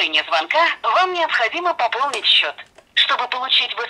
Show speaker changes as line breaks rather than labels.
завершения звонка вам необходимо пополнить счет. Чтобы получить выс...